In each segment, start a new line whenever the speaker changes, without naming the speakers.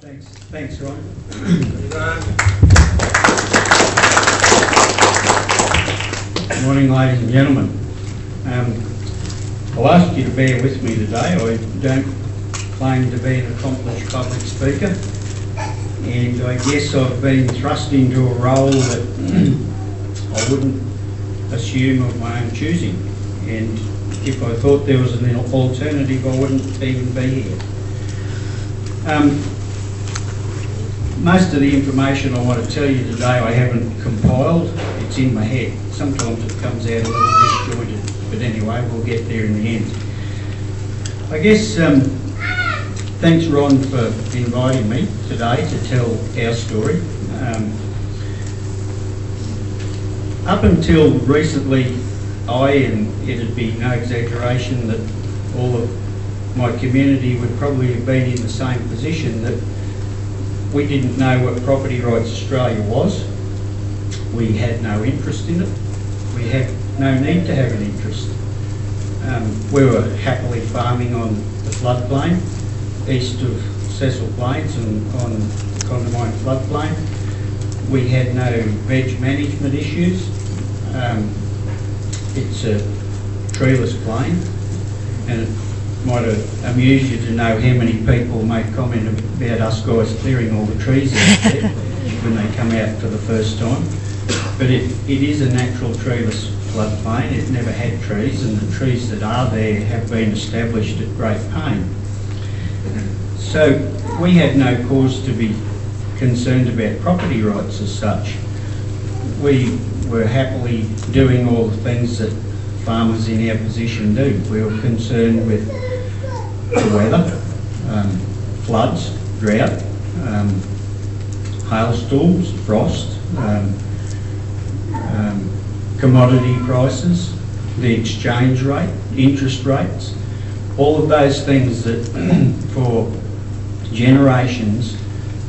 Thanks, thanks, Ron. Good morning, ladies and gentlemen. Um, I'll ask you to bear with me today. I don't claim to be an accomplished public speaker, and I guess I've been thrust into a role that I wouldn't assume of my own choosing. And if I thought there was an alternative, I wouldn't even be here. Um, most of the information I want to tell you today I haven't compiled, it's in my head. Sometimes it comes out a little disjointed, but anyway, we'll get there in the end. I guess, um, thanks Ron for inviting me today to tell our story. Um, up until recently, I, and it'd be no exaggeration that all of my community would probably have been in the same position that we didn't know what Property Rights Australia was. We had no interest in it. We had no need to have an interest. Um, we were happily farming on the floodplain east of Cecil Plains and on the Condamine floodplain. We had no veg management issues. Um, it's a treeless plain and it might amuse you to know how many people make comment about us guys clearing all the trees out there when they come out for the first time. But it, it is a natural treeless floodplain. It never had trees and the trees that are there have been established at great pain. So we had no cause to be concerned about property rights as such. We were happily doing all the things that farmers in our position do. We were concerned with the weather, um, floods, drought, um, hailstorms, frost, um, um, commodity prices, the exchange rate, interest rates, all of those things that for generations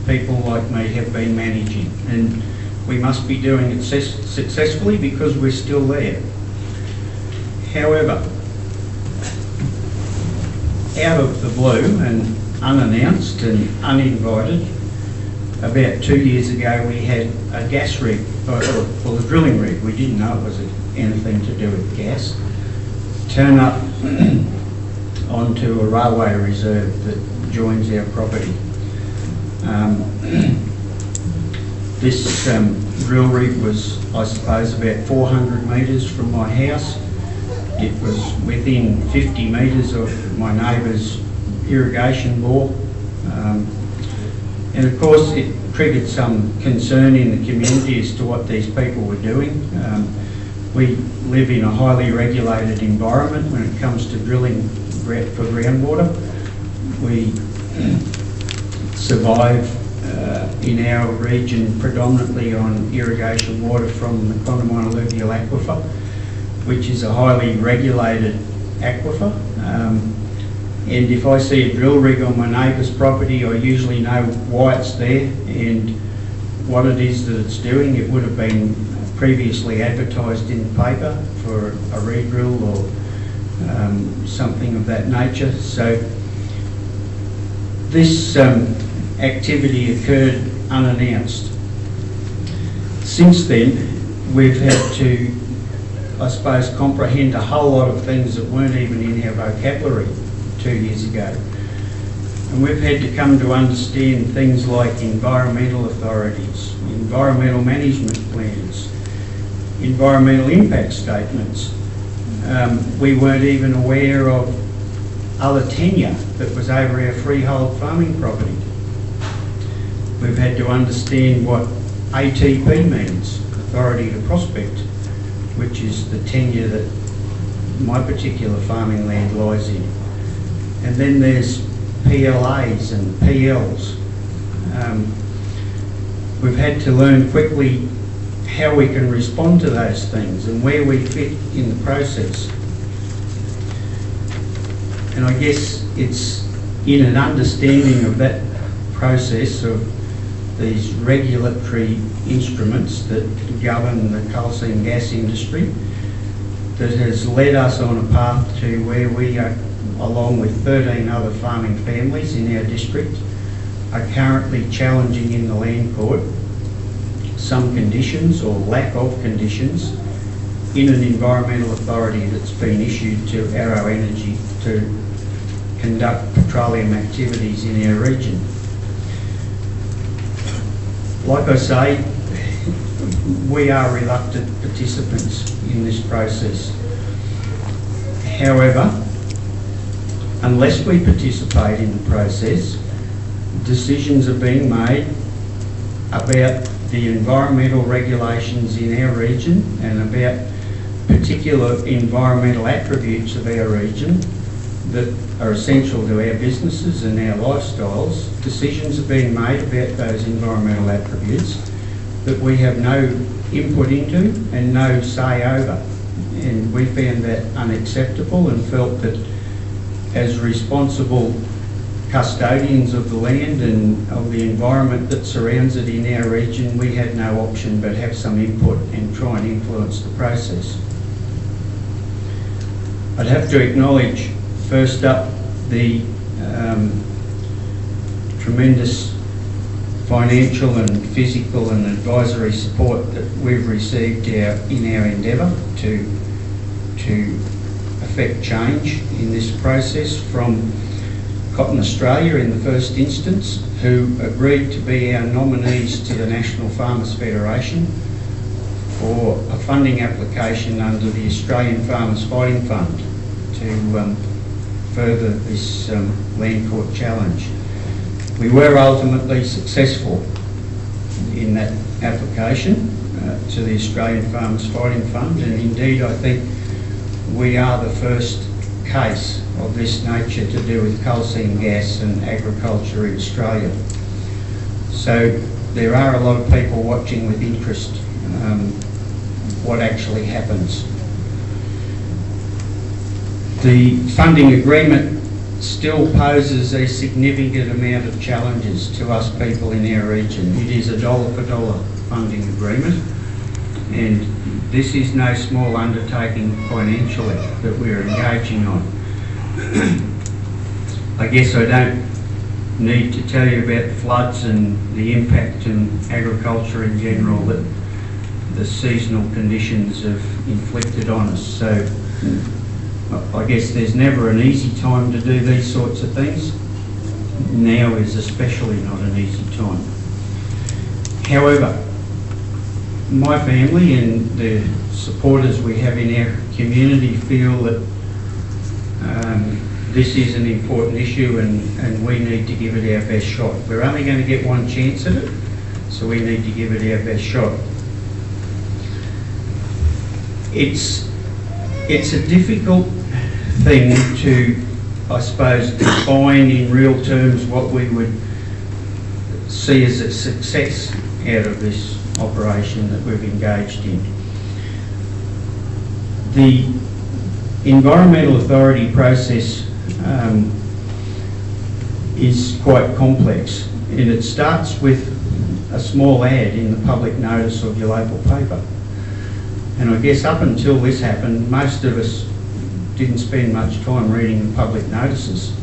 people like me have been managing. And we must be doing it successfully because we're still there. However, out of the blue and unannounced and uninvited, about two years ago we had a gas rig, or, well a drilling rig, we didn't know it was anything to do with gas, turn up onto a railway reserve that joins our property. Um, this um, drill rig was, I suppose, about 400 metres from my house. It was within 50 metres of my neighbour's irrigation bore. Um, and of course, it triggered some concern in the community as to what these people were doing. Um, we live in a highly regulated environment when it comes to drilling for groundwater. We survive uh, in our region predominantly on irrigation water from the Condamine alluvial aquifer, which is a highly regulated aquifer. Um, and if I see a drill rig on my neighbour's property, I usually know why it's there and what it is that it's doing. It would have been previously advertised in the paper for a re-drill or um, something of that nature. So this um, activity occurred unannounced. Since then, we've had to, I suppose, comprehend a whole lot of things that weren't even in our vocabulary two years ago. And we've had to come to understand things like environmental authorities, environmental management plans, environmental impact statements. Um, we weren't even aware of other tenure that was over our freehold farming property. We've had to understand what ATP means, Authority to Prospect, which is the tenure that my particular farming land lies in. And then there's PLAs and PLs. Um, we've had to learn quickly how we can respond to those things and where we fit in the process. And I guess it's in an understanding of that process of these regulatory instruments that govern the coal seam gas industry that has led us on a path to where we are, along with 13 other farming families in our district, are currently challenging in the land court some conditions or lack of conditions in an environmental authority that's been issued to Arrow Energy to conduct petroleum activities in our region. Like I say, we are reluctant participants in this process. However, unless we participate in the process, decisions are being made about the environmental regulations in our region and about particular environmental attributes of our region that are essential to our businesses and our lifestyles. Decisions are being made about those environmental attributes that we have no input into and no say over. And we found that unacceptable and felt that as responsible custodians of the land and of the environment that surrounds it in our region, we had no option but have some input and try and influence the process. I'd have to acknowledge first up the um, tremendous financial and physical and advisory support that we've received our, in our endeavour to, to affect change in this process from Cotton Australia in the first instance, who agreed to be our nominees to the National Farmers Federation for a funding application under the Australian Farmers Fighting Fund to um, further this um, land court challenge. We were ultimately successful in that application uh, to the Australian Farmers Fighting Fund and indeed I think we are the first case of this nature to do with coal seam gas and agriculture in Australia. So there are a lot of people watching with interest um, what actually happens. The funding agreement still poses a significant amount of challenges to us people in our region. It is a dollar for dollar funding agreement and this is no small undertaking financially that we're engaging on. I guess I don't need to tell you about floods and the impact on agriculture in general that the seasonal conditions have inflicted on us. So I guess there's never an easy time to do these sorts of things. Now is especially not an easy time. However, my family and the supporters we have in our community feel that um, this is an important issue and, and we need to give it our best shot. We're only going to get one chance at it, so we need to give it our best shot. It's, it's a difficult thing to, I suppose, define in real terms what we would see as a success out of this operation that we've engaged in. The environmental authority process um, is quite complex and it starts with a small ad in the public notice of your local paper. And I guess up until this happened, most of us didn't spend much time reading the public notices.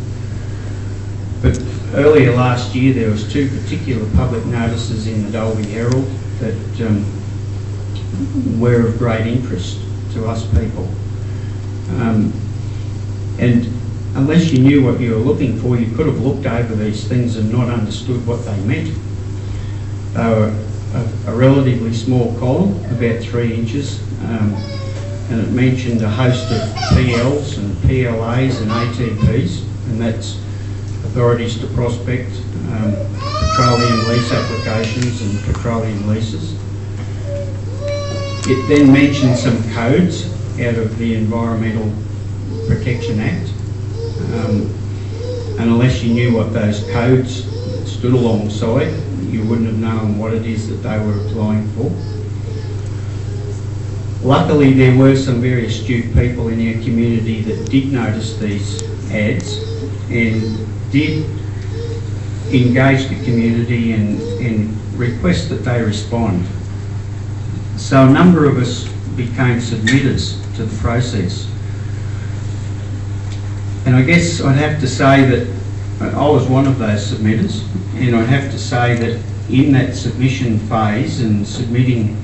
But earlier last year there was two particular public notices in the Dalby Herald that um, were of great interest to us people. Um, and unless you knew what you were looking for, you could have looked over these things and not understood what they meant. They were a, a relatively small column, about three inches, um, and it mentioned a host of PLs and PLAs and ATPs, and that's authorities to prospect, um, petroleum lease applications and petroleum leases. It then mentioned some codes out of the Environmental Protection Act. Um, and unless you knew what those codes stood alongside, you wouldn't have known what it is that they were applying for. Luckily, there were some very astute people in our community that did notice these ads and did engage the community and, and request that they respond. So a number of us became submitters to the process. And I guess I'd have to say that I was one of those submitters, and I'd have to say that in that submission phase and submitting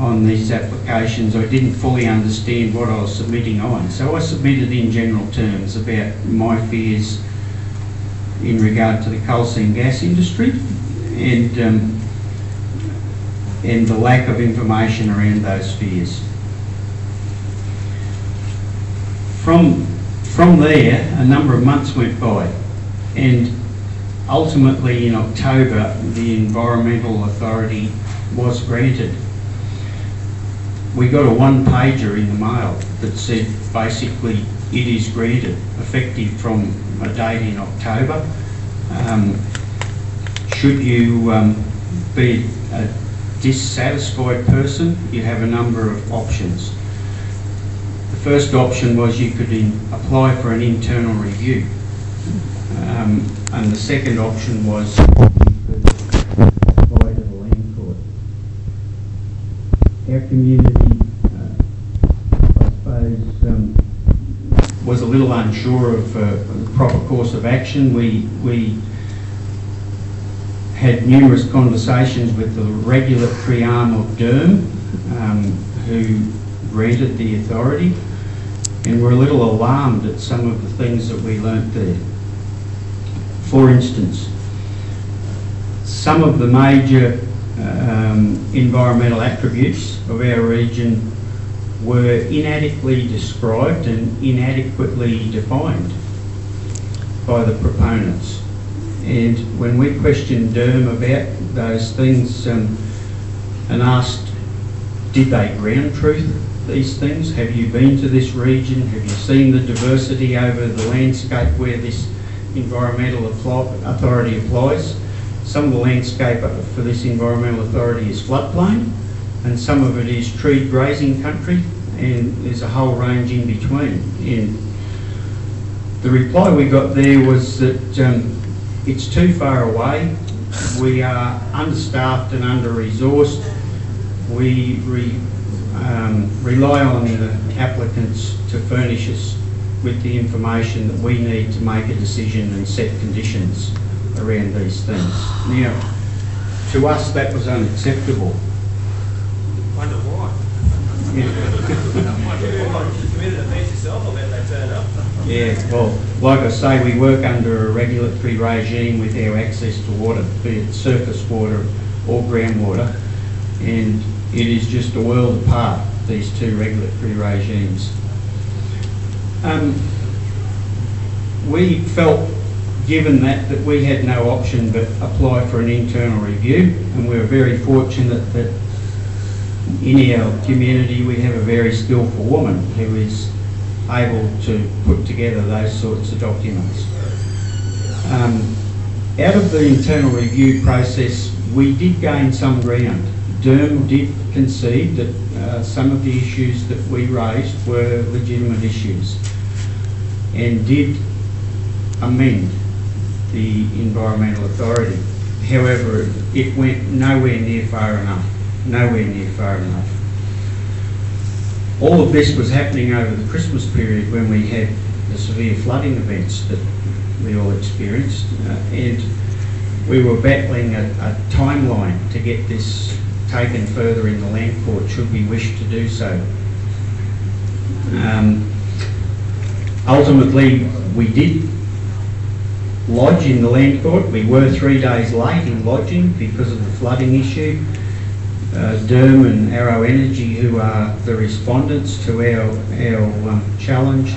on these applications, I didn't fully understand what I was submitting on. So I submitted in general terms about my fears in regard to the coal seam gas industry and um, and the lack of information around those fears. From from there, a number of months went by, and ultimately in October, the Environmental Authority was granted. We got a one pager in the mail that said basically it is granted, effective from a date in October. Um, should you um, be a dissatisfied person, you have a number of options. The first option was you could in, apply for an internal review. Um, and the second option was you could apply to the land court. Our community, uh, I suppose, um, was a little unsure of uh, the proper course of action. We, we had numerous conversations with the regulatory arm of DERM, um, who granted the authority, and were a little alarmed at some of the things that we learnt there. For instance, some of the major um, environmental attributes of our region were inadequately described and inadequately defined by the proponents. And when we questioned DERM about those things um, and asked, did they ground truth these things? Have you been to this region? Have you seen the diversity over the landscape where this environmental authority applies? Some of the landscape for this environmental authority is floodplain and some of it is tree grazing country and there's a whole range in between. And the reply we got there was that um, it's too far away. We are understaffed and under-resourced. We re, um, rely on the applicants to furnish us with the information that we need to make a decision and set conditions around these things. Now, to us that was unacceptable.
Wonder why? You committed offence yourself, I bet they turn up.
Yeah, well, like I say, we work under a regulatory regime with our access to water, be it surface water or groundwater, and it is just a world apart, these two regulatory regimes. Um, we felt, given that, that we had no option but apply for an internal review, and we were very fortunate that in our community we have a very skillful woman who is able to put together those sorts of documents. Um, out of the internal review process, we did gain some ground. DERM did concede that uh, some of the issues that we raised were legitimate issues and did amend the Environmental Authority. However, it went nowhere near far enough, nowhere near far enough. All of this was happening over the Christmas period when we had the severe flooding events that we all experienced uh, and we were battling a, a timeline to get this taken further in the land court should we wish to do so. Um, ultimately, we did lodge in the land court. We were three days late in lodging because of the flooding issue. Uh, DERM and Arrow Energy, who are the respondents to our, our um, challenge,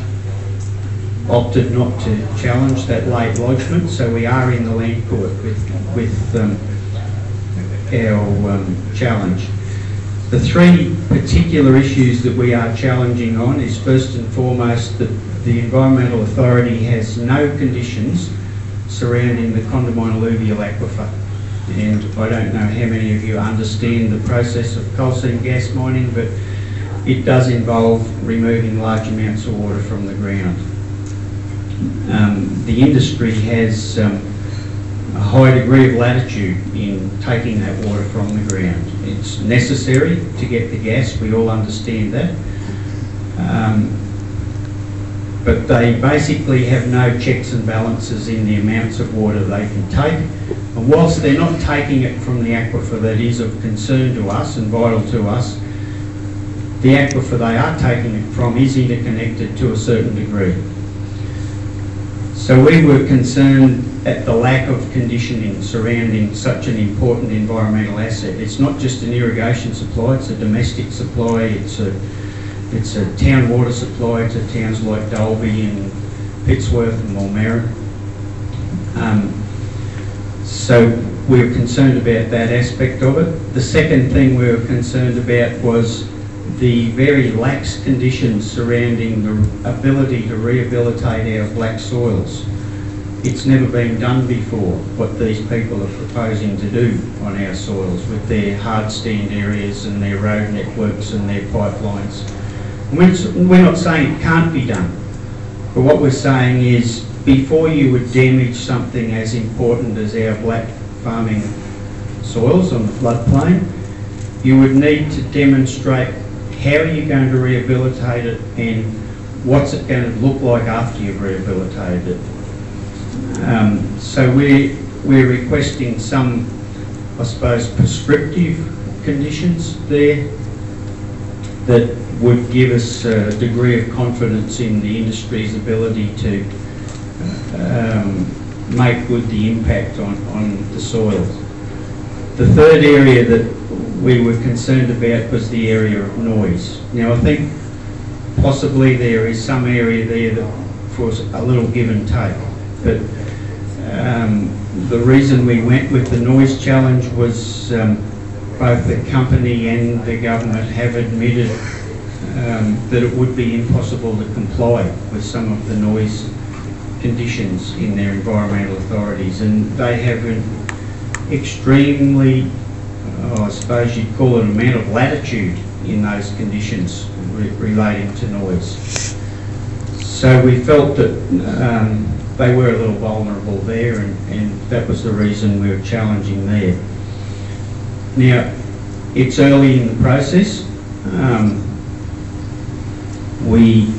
opted not to challenge that late lodgement, so we are in the land court with, with um, our um, challenge. The three particular issues that we are challenging on is first and foremost that the Environmental Authority has no conditions surrounding the Condamine alluvial aquifer. And I don't know how many of you understand the process of coal seam gas mining, but it does involve removing large amounts of water from the ground. Um, the industry has um, a high degree of latitude in taking that water from the ground. It's necessary to get the gas, we all understand that. Um, but they basically have no checks and balances in the amounts of water they can take. And whilst they're not taking it from the aquifer that is of concern to us and vital to us, the aquifer they are taking it from is interconnected to a certain degree. So we were concerned at the lack of conditioning surrounding such an important environmental asset. It's not just an irrigation supply, it's a domestic supply, it's a, it's a town water supply to towns like Dalby and Pittsworth and Millmerran. Um, so we were concerned about that aspect of it. The second thing we were concerned about was the very lax conditions surrounding the ability to rehabilitate our black soils. It's never been done before, what these people are proposing to do on our soils with their hard stand areas and their road networks and their pipelines. We're we're not saying it can't be done, but what we're saying is before you would damage something as important as our black farming soils on the floodplain, you would need to demonstrate how you're you going to rehabilitate it and what's it going to look like after you've rehabilitated it. Um, so we're, we're requesting some, I suppose, prescriptive conditions there that would give us a degree of confidence in the industry's ability to um, make good the impact on, on the soils. The third area that we were concerned about was the area of noise. Now I think possibly there is some area there that for a little give and take, but um, the reason we went with the noise challenge was um, both the company and the government have admitted um, that it would be impossible to comply with some of the noise conditions in their environmental authorities and they have an extremely, oh, I suppose you'd call it amount of latitude in those conditions re relating to noise. So we felt that um, they were a little vulnerable there and, and that was the reason we were challenging there. Now, it's early in the process. Um, we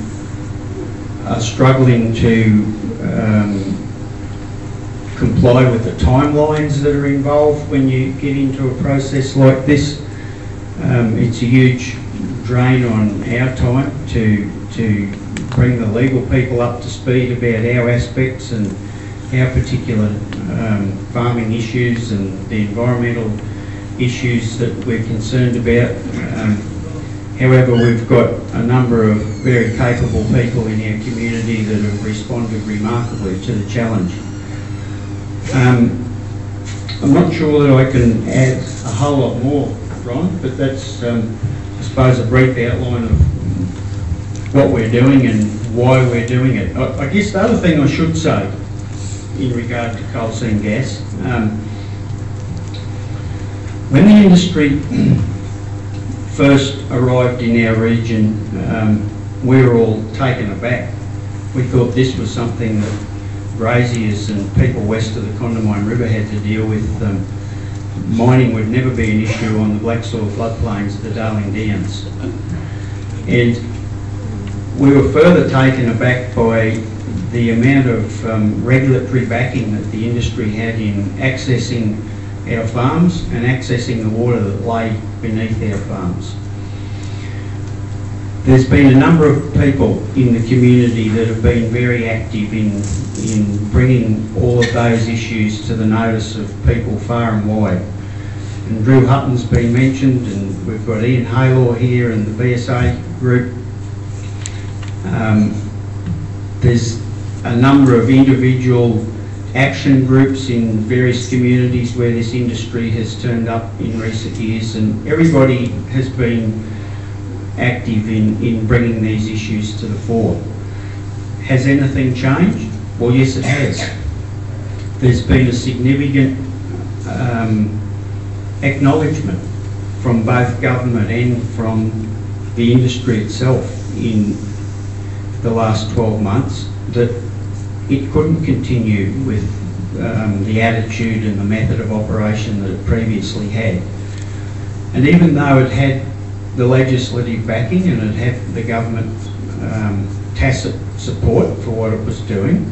are struggling to um, comply with the timelines that are involved when you get into a process like this. Um, it's a huge drain on our time to, to bring the legal people up to speed about our aspects and our particular um, farming issues and the environmental issues that we're concerned about. Um, however, we've got a number of very capable people in our community that have responded remarkably to the challenge. Um, I'm not sure that I can add a whole lot more, Ron, but that's, um, I suppose, a brief outline of what we're doing and why we're doing it. I, I guess the other thing I should say in regard to coal seam gas, um, when the industry first arrived in our region, um, we were all taken aback. We thought this was something that graziers and people west of the Condamine River had to deal with. Um, mining would never be an issue on the black soil floodplains of the Darling Downs. And we were further taken aback by the amount of um, regulatory backing that the industry had in accessing our farms and accessing the water that lay beneath our farms. There's been a number of people in the community that have been very active in, in bringing all of those issues to the notice of people far and wide. And Drew Hutton's been mentioned, and we've got Ian Hayllor here and the BSA group. Um, there's a number of individual action groups in various communities where this industry has turned up in recent years, and everybody has been active in, in bringing these issues to the fore. Has anything changed? Well, yes, it has. There's been a significant um, acknowledgement from both government and from the industry itself in the last 12 months that it couldn't continue with um, the attitude and the method of operation that it previously had. And even though it had the legislative backing and it had the government um, tacit support for what it was doing.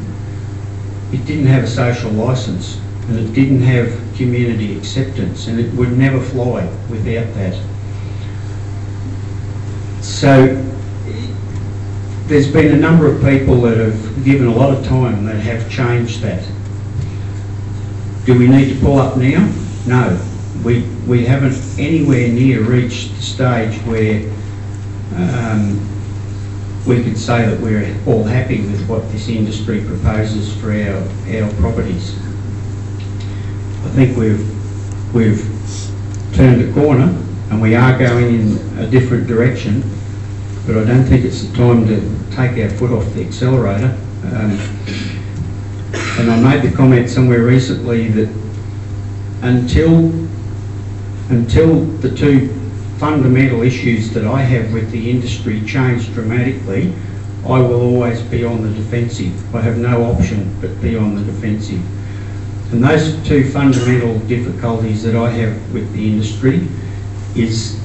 It didn't have a social licence and it didn't have community acceptance and it would never fly without that. So there's been a number of people that have given a lot of time that have changed that. Do we need to pull up now? No. We, we haven't anywhere near reached the stage where um, we could say that we're all happy with what this industry proposes for our, our properties. I think we've, we've turned a corner and we are going in a different direction, but I don't think it's the time to take our foot off the accelerator. Um, and I made the comment somewhere recently that until until the two fundamental issues that I have with the industry change dramatically, I will always be on the defensive. I have no option but be on the defensive. And those two fundamental difficulties that I have with the industry is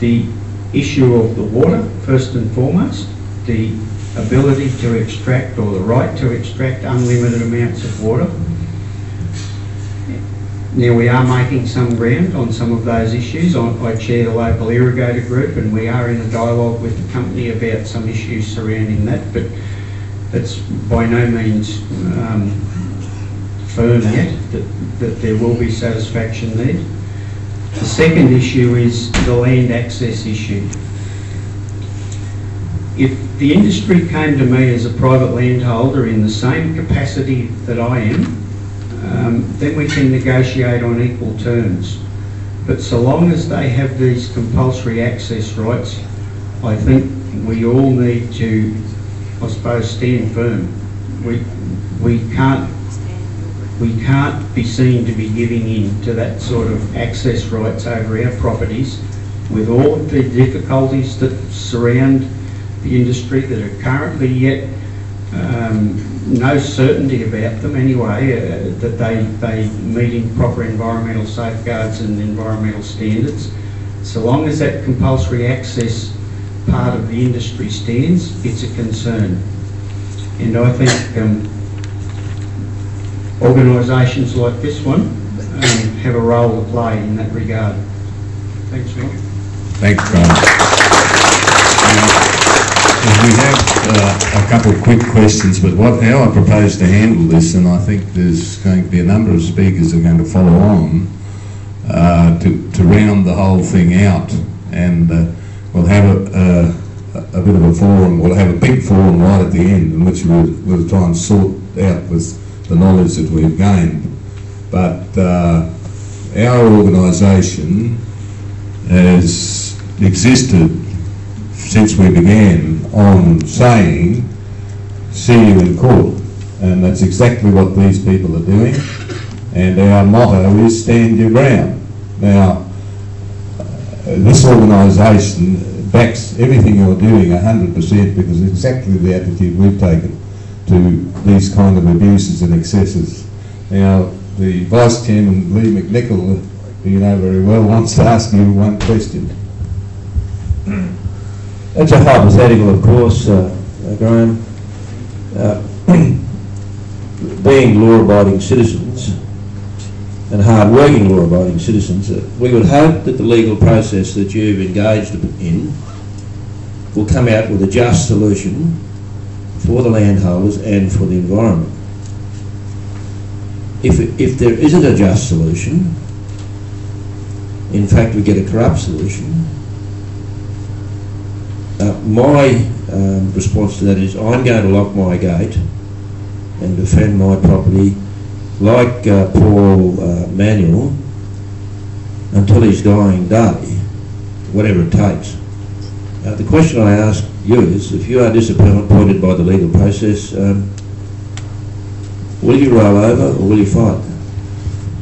the issue of the water, first and foremost, the ability to extract or the right to extract unlimited amounts of water. Now we are making some ground on some of those issues. I, chair the local irrigator group and we are in a dialogue with the company about some issues surrounding that, but it's by no means um, firm yet that, that there will be satisfaction there. The second issue is the land access issue. If the industry came to me as a private landholder in the same capacity that I am, um, then we can negotiate on equal terms. But so long as they have these compulsory access rights, I think we all need to, I suppose, stand firm. We, we can't we can't be seen to be giving in to that sort of access rights over our properties with all the difficulties that surround the industry that are currently yet um, no certainty about them anyway, uh, that they, they meeting proper environmental safeguards and environmental standards. So long as that compulsory access part of the industry stands, it's a concern. And I think um, organisations like this one um, have a role to play in that regard. Thanks, Mick.
Thanks, Graham. Uh, we have uh, a couple of quick questions, but what, how I propose to handle this, and I think there's going to be a number of speakers are going to follow on uh, to, to round the whole thing out, and uh, we'll have a, a, a bit of a forum, we'll have a big forum right at the end in which we'll, we'll try and sort out with the knowledge that we've gained. But uh, our organisation has existed since we began on saying, see you in court. And that's exactly what these people are doing. And our motto is stand your ground. Now, uh, this organisation backs everything you're doing 100% because it's exactly the attitude we've taken to these kind of abuses and excesses. Now, the Vice Chairman, Lee McNichol, who you know very well, wants to ask you one question.
It's a hypothetical, of course, uh, uh, Graham. Uh, being law-abiding citizens and hard-working law-abiding citizens, uh, we would hope that the legal process that you've engaged in will come out with a just solution for the landholders and for the environment. If, if there isn't a just solution, in fact we get a corrupt solution, uh, my um, response to that is I'm going to lock my gate and defend my property like uh, Paul uh, Manuel until his dying day, whatever it takes. Uh, the question I ask you is, if you are disappointed by the legal process, um, will you roll over or will you fight?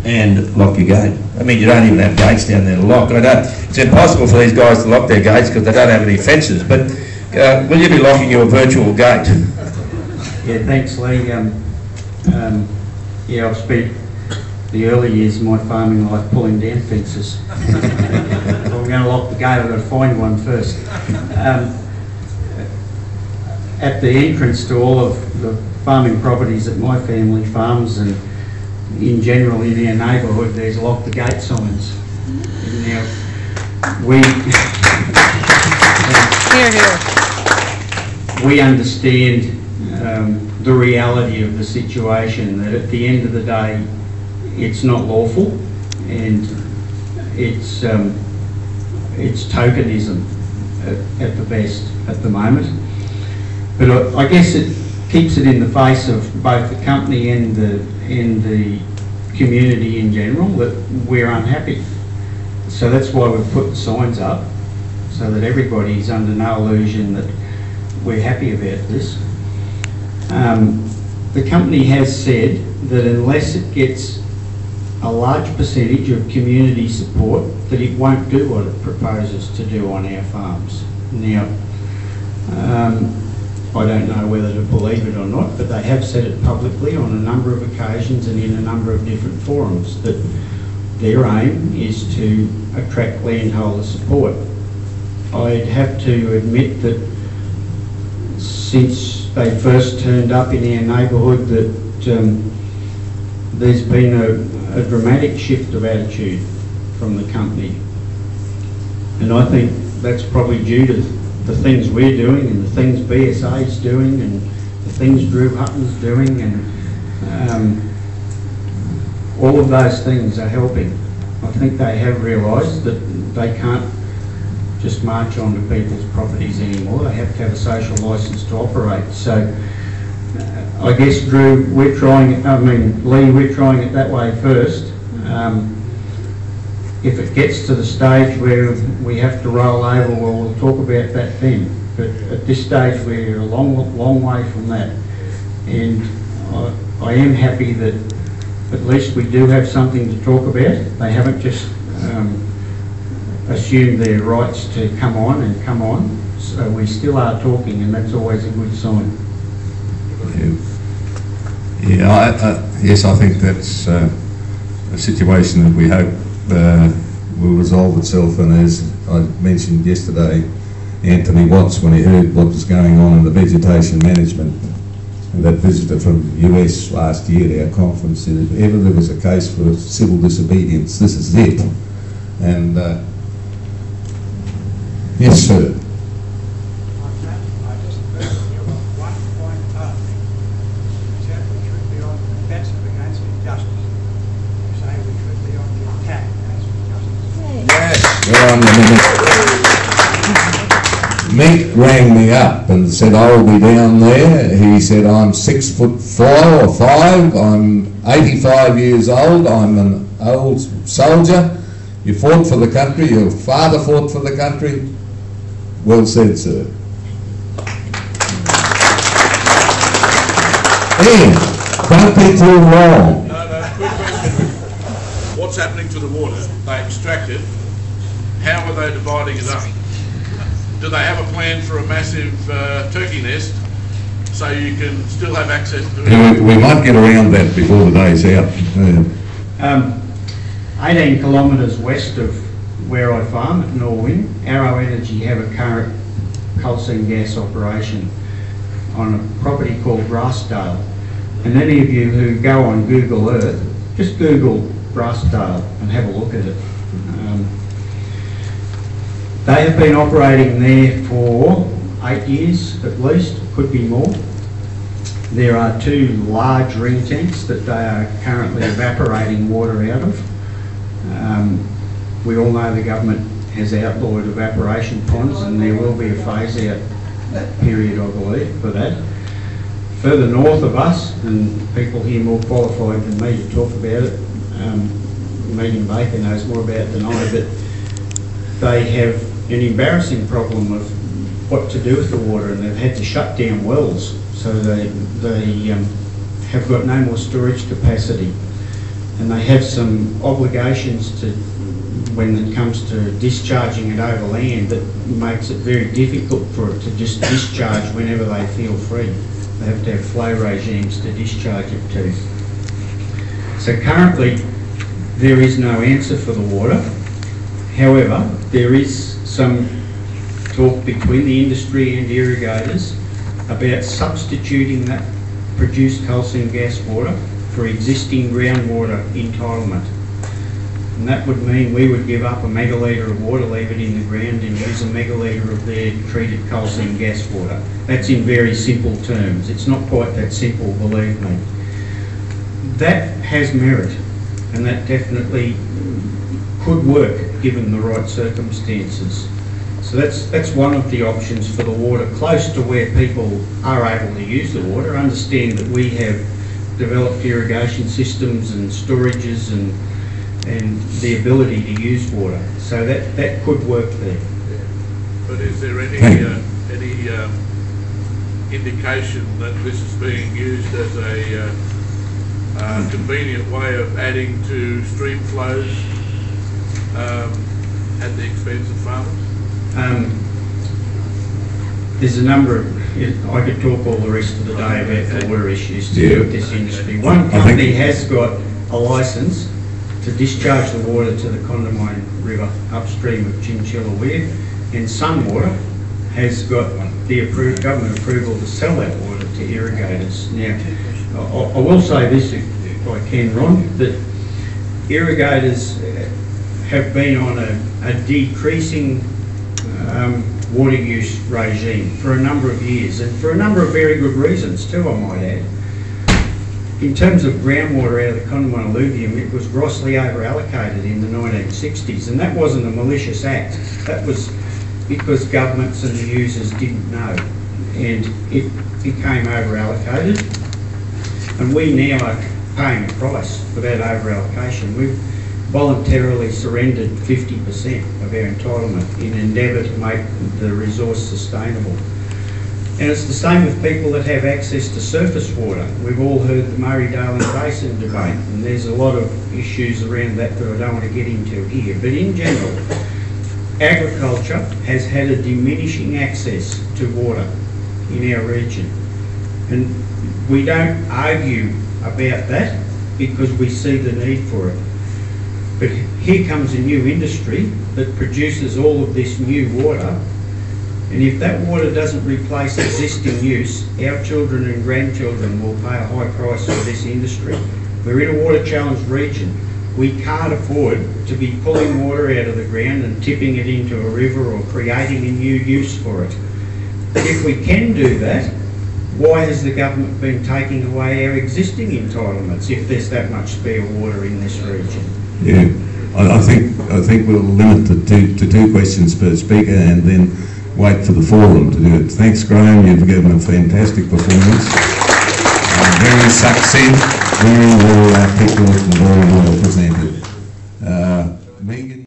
And lock your gate.
I mean, you don't even have gates down there to lock. I don't, it's impossible for these guys to lock their gates because they don't have any fences. But uh, will you be locking your virtual gate?
Yeah, thanks, Lee. Um, um, yeah, I've spent the early years of my farming life pulling down fences. so I'm going to lock the gate. I've got to find one first. Um, at the entrance to all of the farming properties that my family farms and in general in our neighbourhood, there's lock the gate signs. Now, we,
Here, here.
we understand um, the reality of the situation, that at the end of the day, it's not lawful and it's, um, it's tokenism at, at the best at the moment. But I, I guess it keeps it in the face of both the company and the, and the community in general that we're unhappy. So that's why we've put the signs up, so that everybody's under no illusion that we're happy about this. Um, the company has said that unless it gets a large percentage of community support, that it won't do what it proposes to do on our farms. Now, um, I don't know whether to believe it or not, but they have said it publicly on a number of occasions and in a number of different forums that their aim is to attract landholder support. I'd have to admit that since they first turned up in our neighbourhood that um, there's been a, a dramatic shift of attitude from the company. And I think that's probably due to the things we're doing and the things BSA's doing and the things Drew Hutton's doing and um, all of those things are helping. I think they have realised that they can't just march onto people's properties anymore. They have to have a social licence to operate. So uh, I guess, Drew, we're trying, I mean, Lee, we're trying it that way first. Um, if it gets to the stage where we have to roll over, well, we'll talk about that then. But at this stage, we're a long, long way from that. And I, I am happy that at least we do have something to talk about. They haven't just um, assumed their rights to come on and come on. So we still are talking, and that's always a good sign.
Yeah, yeah I, I, yes, I think that's uh, a situation that we hope uh, will resolve itself. And as I mentioned yesterday, Anthony Watts, when he heard what was going on in the vegetation management, and that visitor from the US last year at our conference said if ever there was a case for civil disobedience, this is it. And uh, yes, sir.
On that, I just give one point up. You said we should be on the defensive against injustice. You say we should be on the attack against injustice.
Well, I'm the Mick rang me up and said, I'll be down there. He said, I'm six foot four or five, I'm 85 years old, I'm an old soldier. You fought for the country, your father fought for the country. Well said, sir. Ian, don't be too long.
What's happening to the water? They extract it. How are they dividing it up? Do they have a plan for a massive uh, turkey nest so you can still have access to
Yeah,
it?
We, we might get around that before the day's out. Uh,
Um, 18 kilometres west of where I farm at Norwin, Arrow Energy have a current coal seam gas operation on a property called Grassdale. And any of you who go on Google Earth, just Google Grassdale and have a look at it. Um, they have been operating there for eight years at least, could be more. There are two large ring tanks that they are currently evaporating water out of. Um, we all know the government has outlawed evaporation ponds and there will be a phase out period, I believe, for that. Further north of us, and people here more qualified than me to talk about it, um, Megan Baker knows more about it than I, but they have an embarrassing problem of what to do with the water and they've had to shut down wells. So they, they um, have got no more storage capacity. And they have some obligations to, when it comes to discharging it over land, that makes it very difficult for it to just discharge whenever they feel free. They have to have flow regimes to discharge it to. So currently, there is no answer for the water. However, there is some talk between the industry and irrigators about substituting that produced coal seam gas water for existing groundwater entitlement. And that would mean we would give up a megalitre of water, leave it in the ground and use a megalitre of their treated coal seam gas water. That's in very simple terms. It's not quite that simple, believe me. That has merit and that definitely could work given the right circumstances. So that's, that's one of the options for the water, close to where people are able to use the water. Understand that we have developed irrigation systems and storages and, and the ability to use water. So that, that could work there.
But is there any, uh, any um, indication that this is being used as a uh, uh, convenient way of adding to stream flows um, at the expense of farmers?
Um, there's a number of, I could talk all the rest of the day about the water issues to do with this industry. One company has got a licence to discharge the water to the Condamine River upstream of Chinchilla Weir, and Sunwater has got the approved, government approval to sell that water to irrigators. Now, I, I will say this, if I can, Ron, that irrigators uh, have been on a, a decreasing um, water use regime for a number of years, and for a number of very good reasons too, I might add. In terms of groundwater out of the Condamine alluvium, it was grossly over-allocated in the 1960s, and that wasn't a malicious act. That was because governments and the users didn't know, and it became over-allocated. And we now are paying a price for that over-allocation. We've voluntarily surrendered 50% of our entitlement in endeavour to make the resource sustainable. And it's the same with people that have access to surface water. We've all heard the Murray-Darling Basin debate, and there's a lot of issues around that that I don't want to get into here. But in general, agriculture has had a diminishing access to water in our region. And we don't argue about that because we see the need for it. But here comes a new industry that produces all of this new water. And if that water doesn't replace existing use, our children and grandchildren will pay a high price for this industry. We're in a water challenged region. We can't afford to be pulling water out of the ground and tipping it into a river or creating a new use for it. If we can do that, why has the government been taking away our existing entitlements if there's that much spare water in this region?
Yeah, I, I, think I think we'll limit to two, to two questions per speaker and then wait for the forum to do it. Thanks, Graham. You've given a fantastic performance. Uh, very succinct, very well articulated, and very well presented. Uh, Megan.